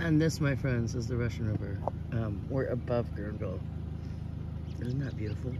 And this, my friends, is the Russian River. Um, we're above Guerneville. Isn't that beautiful?